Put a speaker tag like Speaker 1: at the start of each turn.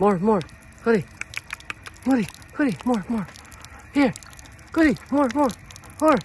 Speaker 1: More, more. Hoodie. Hoodie, hoodie, more, more. Here. Goody, more, more, more.